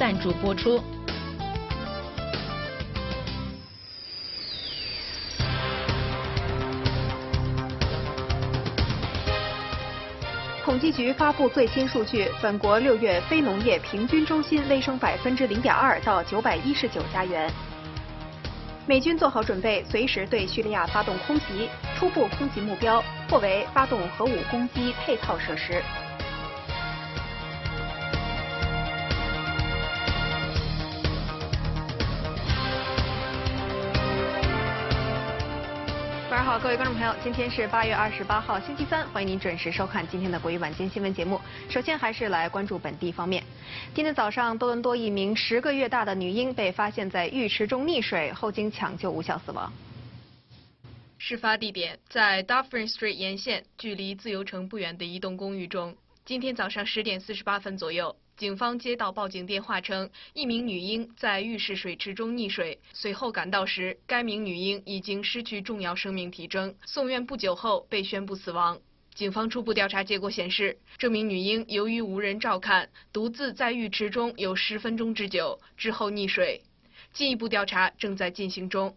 赞助播出。统计局发布最新数据，本国六月非农业平均周薪微升百分之零点二，到九百一十九加元。美军做好准备，随时对叙利亚发动空袭，初步空袭目标或为发动核武攻击配套设施。各位观众朋友，今天是八月二十八号，星期三，欢迎您准时收看今天的国语晚间新闻节目。首先还是来关注本地方面。今天早上，多伦多一名十个月大的女婴被发现在浴池中溺水，后经抢救无效死亡。事发地点在 Dufferin Street 沿线，距离自由城不远的一栋公寓中。今天早上十点四十八分左右。警方接到报警电话称，一名女婴在浴室水池中溺水。随后赶到时，该名女婴已经失去重要生命体征，送院不久后被宣布死亡。警方初步调查结果显示，这名女婴由于无人照看，独自在浴池中有十分钟之久，之后溺水。进一步调查正在进行中。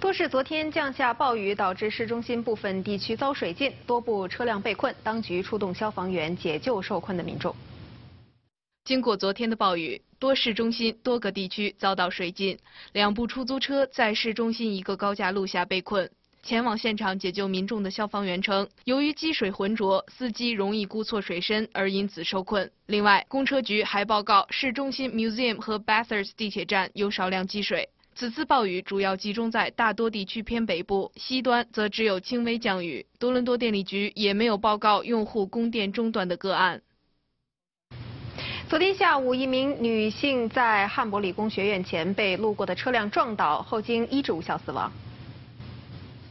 多市昨天降下暴雨，导致市中心部分地区遭水浸，多部车辆被困，当局出动消防员解救受困的民众。经过昨天的暴雨，多市中心多个地区遭到水浸，两部出租车在市中心一个高架路下被困。前往现场解救民众的消防员称，由于积水浑浊，司机容易估错水深而因此受困。另外，公车局还报告，市中心 Museum 和 Bathurst 地铁站有少量积水。此次暴雨主要集中在大多地区偏北部，西端则只有轻微降雨。多伦多电力局也没有报告用户供电中断的个案。昨天下午，一名女性在汉伯理工学院前被路过的车辆撞倒，后经医治无效死亡。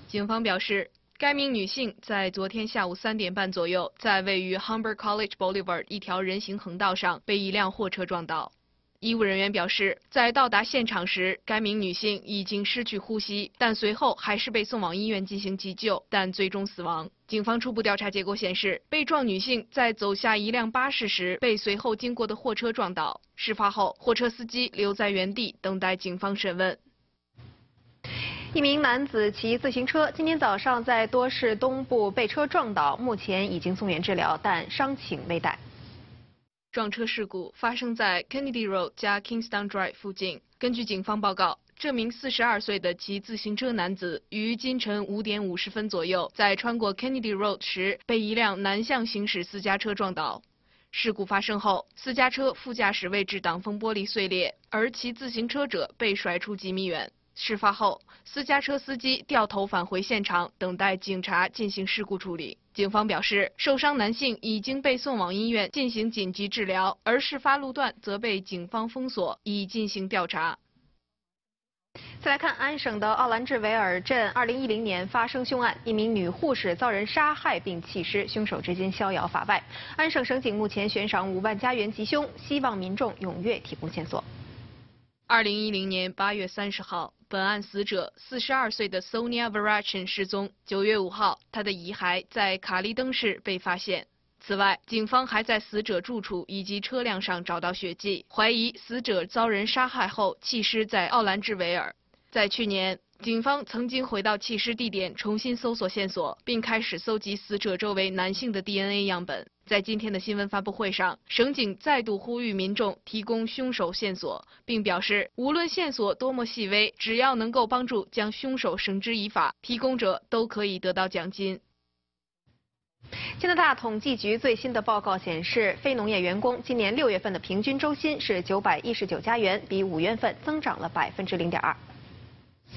警方表示，该名女性在昨天下午三点半左右，在位于 Humber College Boulevard 一条人行横道上被一辆货车撞倒。医务人员表示，在到达现场时，该名女性已经失去呼吸，但随后还是被送往医院进行急救，但最终死亡。警方初步调查结果显示，被撞女性在走下一辆巴士时被随后经过的货车撞倒。事发后，货车司机留在原地等待警方审问。一名男子骑自行车，今天早上在多市东部被车撞倒，目前已经送院治疗，但伤情未逮。撞车事故发生在 Kennedy Road 加 Kingston Drive 附近。根据警方报告，这名42岁的骑自行车男子于今晨5点50分左右，在穿过 Kennedy Road 时，被一辆南向行驶私家车撞倒。事故发生后，私家车副驾驶位置挡风玻璃碎裂，而骑自行车者被甩出几米远。事发后，私家车司机掉头返回现场，等待警察进行事故处理。警方表示，受伤男性已经被送往医院进行紧急治疗，而事发路段则被警方封锁，已进行调查。再来看安省的奥兰治维尔镇，2010年发生凶案，一名女护士遭人杀害并弃尸，凶手至今逍遥法外。安省省警目前悬赏五万加元缉凶，希望民众踊跃提供线索。二零一零年八月三十号，本案死者四十二岁的 Sonia Varachin 失踪。九月五号，她的遗骸在卡利登市被发现。此外，警方还在死者住处以及车辆上找到血迹，怀疑死者遭人杀害后弃尸在奥兰治维尔。在去年，警方曾经回到弃尸地点重新搜索线索，并开始搜集死者周围男性的 DNA 样本。在今天的新闻发布会上，省警再度呼吁民众提供凶手线索，并表示，无论线索多么细微，只要能够帮助将凶手绳之以法，提供者都可以得到奖金。加拿大统计局最新的报告显示，非农业员工今年六月份的平均周薪是九百一十九加元，比五月份增长了百分之零点二。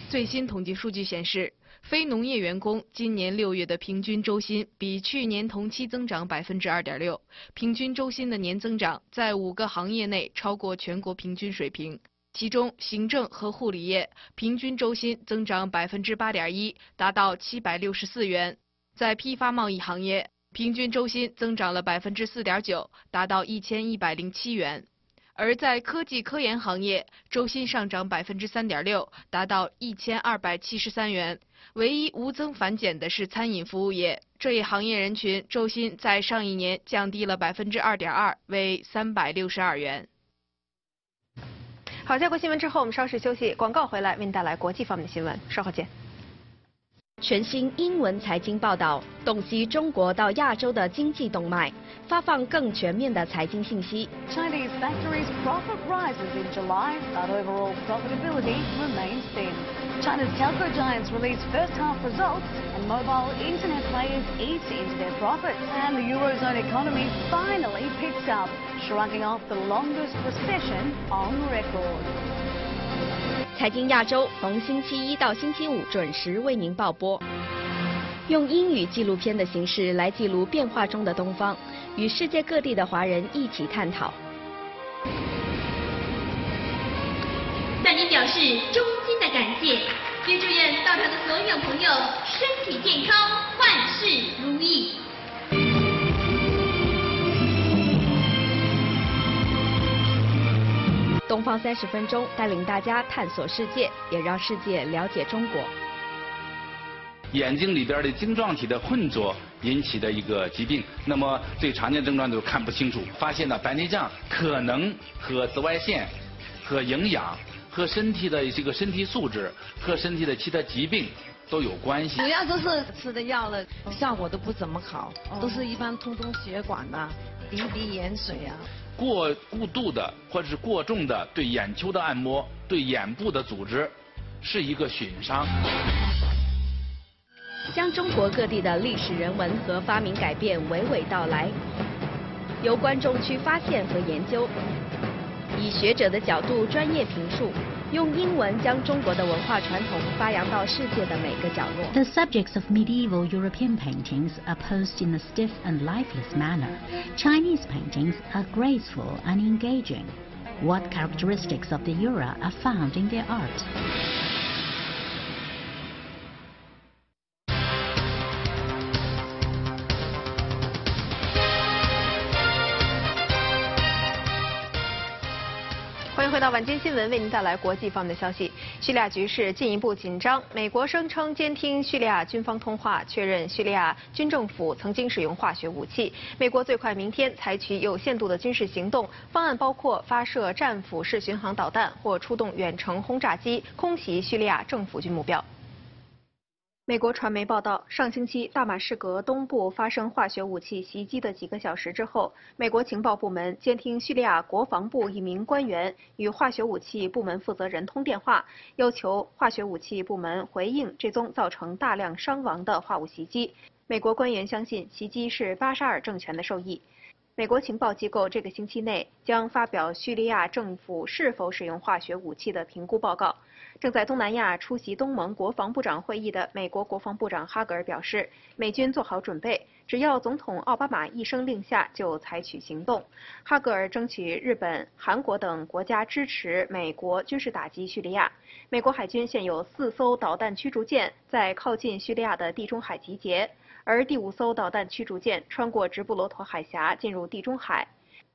最新统计数据显示。非农业员工今年六月的平均周薪比去年同期增长百分之二点六，平均周薪的年增长在五个行业内超过全国平均水平。其中，行政和护理业平均周薪增长百分之八点一，达到七百六十四元；在批发贸易行业，平均周薪增长了百分之四点九，达到一千一百零七元。而在科技科研行业，周薪上涨百分之三点六，达到一千二百七十三元。唯一无增反减的是餐饮服务业，这一行业人群周薪在上一年降低了百分之二点二，为三百六十二元。好，接过新闻之后，我们稍事休息，广告回来为您带来国际方面的新闻，稍后见。全新英文财经报道，洞悉中国到亚洲的经济动脉，发放更全面的财经信息。Chinese factories profit rises in July, but overall profitability remains thin. China's telco giants release first half results, and mobile internet players eat into their profits. And the eurozone economy finally picks up, shrugging off the longest recession on record. 财经亚洲从星期一到星期五准时为您报播，用英语纪录片的形式来记录变化中的东方，与世界各地的华人一起探讨。向您表示衷心的感谢，也祝愿到场的所有朋友身体健康，东方三十分钟带领大家探索世界，也让世界了解中国。眼睛里边的晶状体的混浊引起的一个疾病，那么最常见症状就是看不清楚。发现呢，白内障可能和紫外线、和营养、和身体的这个身体素质、和身体的其他疾病都有关系。主要都是吃的药了，效果都不怎么好，都是一般通通血管呐，滴滴盐水啊。过过度的或者是过重的对眼球的按摩，对眼部的组织是一个损伤。将中国各地的历史人文和发明改变娓娓道来，由观众去发现和研究，以学者的角度专业评述。用英文将中国的文化传统发扬到世界的每个角落。The subjects of medieval European paintings are posed in a stiff and lifeless manner. Chinese paintings are graceful and engaging. What characteristics of the era are found in their art? 回到晚间新闻，为您带来国际方面的消息。叙利亚局势进一步紧张。美国声称监听叙利亚军方通话，确认叙利亚军政府曾经使用化学武器。美国最快明天采取有限度的军事行动，方案包括发射战斧式巡航导弹或出动远程轰炸机空袭叙利亚政府军目标。美国传媒报道，上星期大马士革东部发生化学武器袭击的几个小时之后，美国情报部门监听叙利亚国防部一名官员与化学武器部门负责人通电话，要求化学武器部门回应这宗造成大量伤亡的化武袭击。美国官员相信袭击是巴沙尔政权的授意。美国情报机构这个星期内将发表叙利亚政府是否使用化学武器的评估报告。正在东南亚出席东盟国防部长会议的美国国防部长哈格尔表示，美军做好准备，只要总统奥巴马一声令下，就采取行动。哈格尔争取日本、韩国等国家支持美国军事打击叙利亚。美国海军现有四艘导弹驱逐舰在靠近叙利亚的地中海集结，而第五艘导弹驱逐舰穿过直布罗陀海峡进入地中海。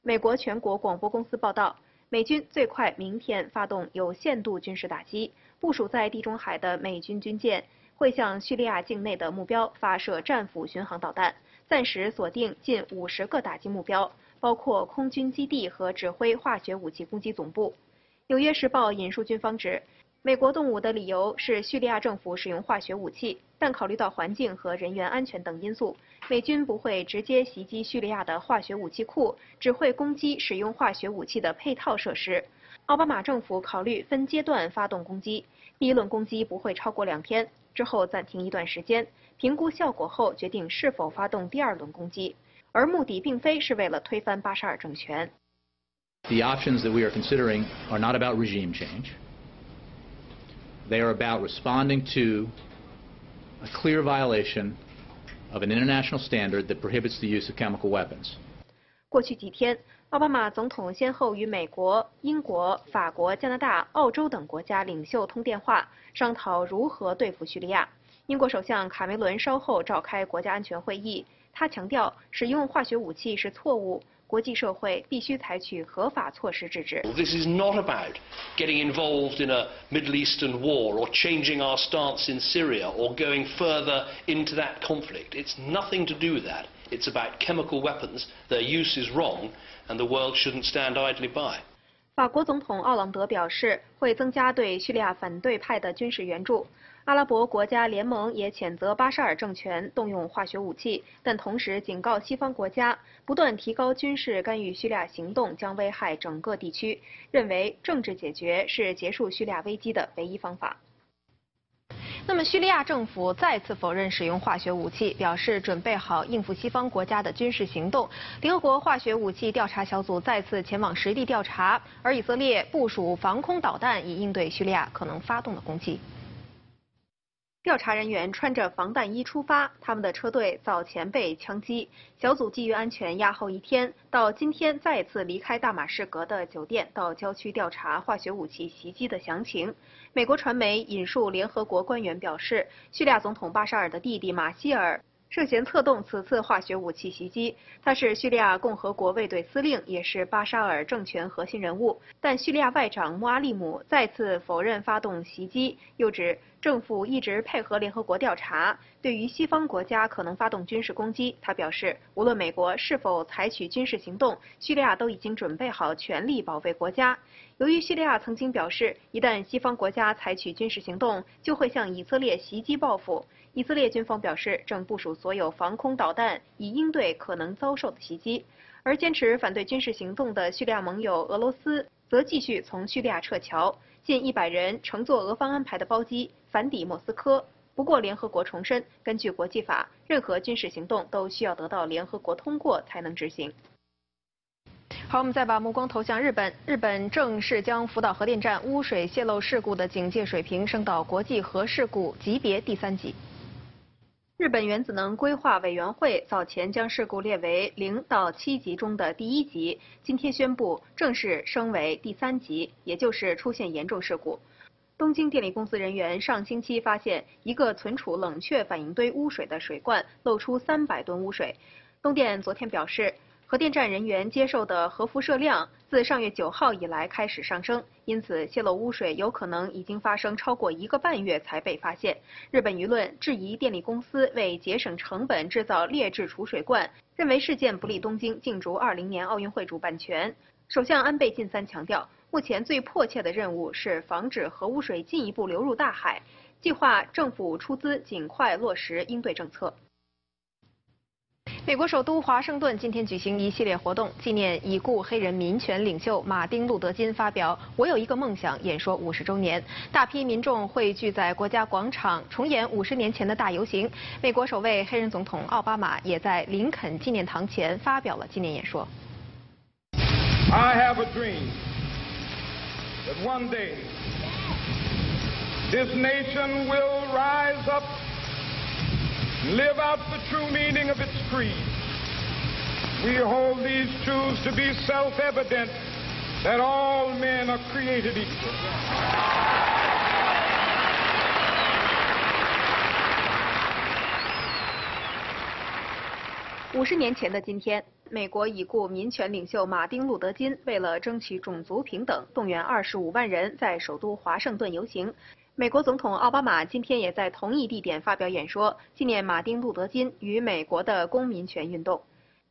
美国全国广播公司报道。美军最快明天发动有限度军事打击，部署在地中海的美军军舰会向叙利亚境内的目标发射战斧巡航导弹，暂时锁定近五十个打击目标，包括空军基地和指挥化学武器攻击总部。《纽约时报》引述军方指。美国动武的理由是叙利亚政府使用化学武器，但考虑到环境和人员安全等因素，美军不会直接袭击叙利亚的化学武器库，只会攻击使用化学武器的配套设施。奥巴马政府考虑分阶段发动攻击，第一轮攻击不会超过两天，之后暂停一段时间，评估效果后决定是否发动第二轮攻击，而目的并非是为了推翻巴沙尔政权。The options that we are considering are not about regime change. They are about responding to a clear violation of an international standard that prohibits the use of chemical weapons. 过去几天，奥巴马总统先后与美国、英国、法国、加拿大、澳洲等国家领袖通电话，商讨如何对付叙利亚。英国首相卡梅伦稍后召开国家安全会议，他强调使用化学武器是错误。国际社会必须采取合法措施制止。This is not about getting involved in a Middle Eastern war or changing our stance in Syria or going further into that conflict. It's nothing to do with that. It's about chemical weapons. Their use is wrong, and the world shouldn't stand idly by. 法国总统奥朗德表示，会增加对叙利亚反对派的军事援助。阿拉伯国家联盟也谴责巴沙尔政权动用化学武器，但同时警告西方国家，不断提高军事干预叙利亚行动将危害整个地区，认为政治解决是结束叙利亚危机的唯一方法。么，叙利亚政府再次否认使用化学武器，表示准备好应付西方国家的军事行动。联合国化学武器调查小组再次前往实地调查，而以色列部署防空导弹以应对叙利亚可能发动的攻击。调查人员穿着防弹衣出发，他们的车队早前被枪击。小组基于安全押后一天，到今天再次离开大马士革的酒店，到郊区调查化学武器袭击的详情。美国传媒引述联合国官员表示，叙利亚总统巴沙尔的弟弟马歇尔。涉嫌策动此次化学武器袭击，他是叙利亚共和国卫队司令，也是巴沙尔政权核心人物。但叙利亚外长穆阿利姆再次否认发动袭击，又指政府一直配合联合国调查。对于西方国家可能发动军事攻击，他表示，无论美国是否采取军事行动，叙利亚都已经准备好全力保卫国家。由于叙利亚曾经表示，一旦西方国家采取军事行动，就会向以色列袭击报复。以色列军方表示，正部署所有防空导弹，以应对可能遭受的袭击。而坚持反对军事行动的叙利亚盟友俄罗斯，则继续从叙利亚撤侨，近一百人乘坐俄方安排的包机返抵莫斯科。不过，联合国重申，根据国际法，任何军事行动都需要得到联合国通过才能执行。好，我们再把目光投向日本。日本正式将福岛核电站污水泄漏事故的警戒水平升到国际核事故级别第三级。日本原子能规划委员会早前将事故列为零到七级中的第一级，今天宣布正式升为第三级，也就是出现严重事故。东京电力公司人员上星期发现一个存储冷却反应堆污水的水罐漏出三百吨污水。东电昨天表示。核电站人员接受的核辐射量自上月九号以来开始上升，因此泄漏污水有可能已经发生超过一个半月才被发现。日本舆论质疑电力公司为节省成本制造劣质储水罐，认为事件不利东京竞逐二零年奥运会主办权。首相安倍晋三强调，目前最迫切的任务是防止核污水进一步流入大海，计划政府出资尽快落实应对政策。美国首都华盛顿今天举行一系列活动，纪念已故黑人民权领袖马丁·路德·金发表“我有一个梦想”演说五十周年。大批民众汇聚在国家广场，重演五十年前的大游行。美国首位黑人总统奥巴马也在林肯纪念堂前发表了纪念演说。I have a dream that one day this nation will rise up. Live out the true meaning of its creed. We hold these truths to be self-evident that all men are created equal. 五十年前的今天，美国已故民权领袖马丁·路德·金为了争取种族平等，动员二十五万人在首都华盛顿游行。美国总统奥巴马今天也在同一地点发表演说，纪念马丁·路德·金与美国的公民权运动。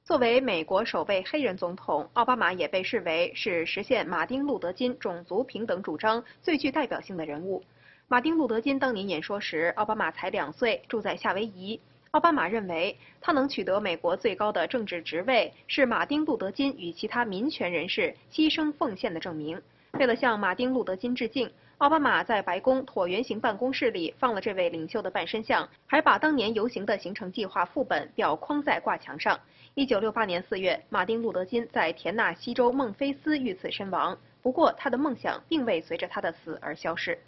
作为美国首位黑人总统，奥巴马也被视为是实现马丁·路德·金种族平等主张最具代表性的人物。马丁·路德·金当年演说时，奥巴马才两岁，住在夏威夷。奥巴马认为，他能取得美国最高的政治职位，是马丁·路德·金与其他民权人士牺牲奉献的证明。为了向马丁·路德·金致敬。奥巴马在白宫椭圆形办公室里放了这位领袖的半身像，还把当年游行的行程计划副本裱框在挂墙上。一九六八年四月，马丁·路德·金在田纳西州孟菲斯遇刺身亡。不过，他的梦想并未随着他的死而消失。